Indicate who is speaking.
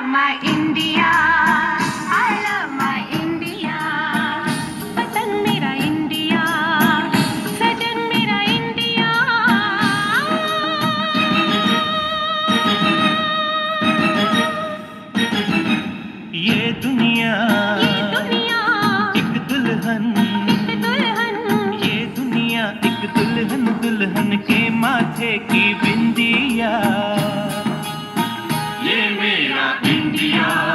Speaker 1: love my India. I love सजन मेरा India.
Speaker 2: ये दुनिया. दुनिया. एक दुल्हन.
Speaker 1: दुल्हन.
Speaker 2: ये दुनिया एक दुल्हन दुल्हन के माथे की बिंदिया. India.